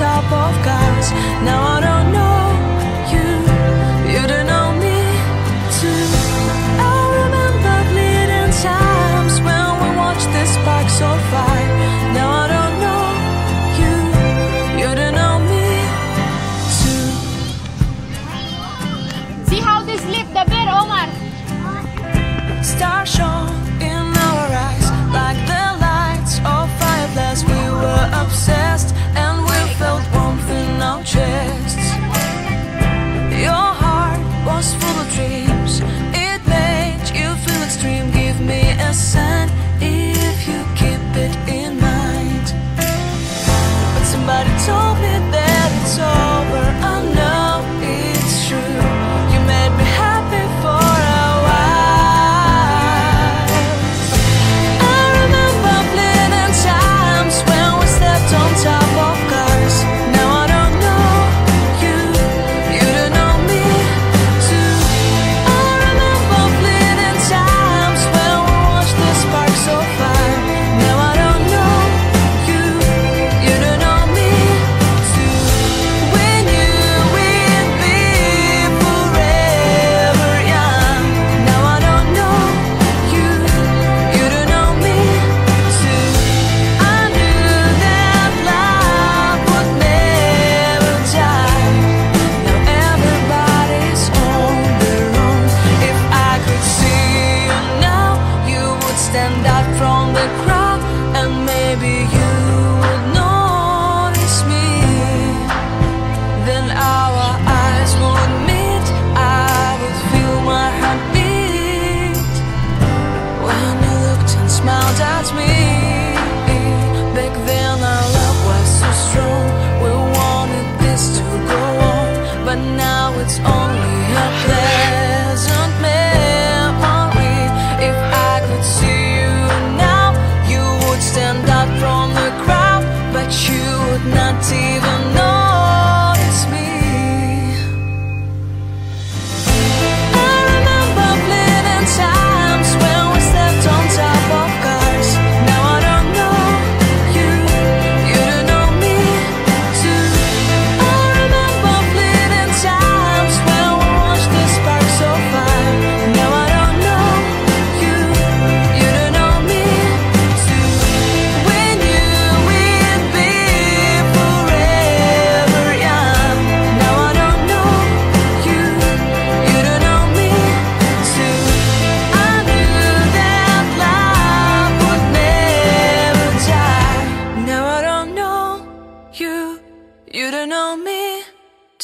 top of God.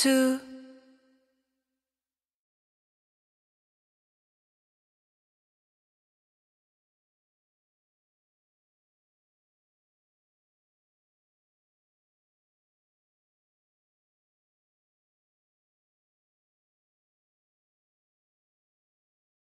to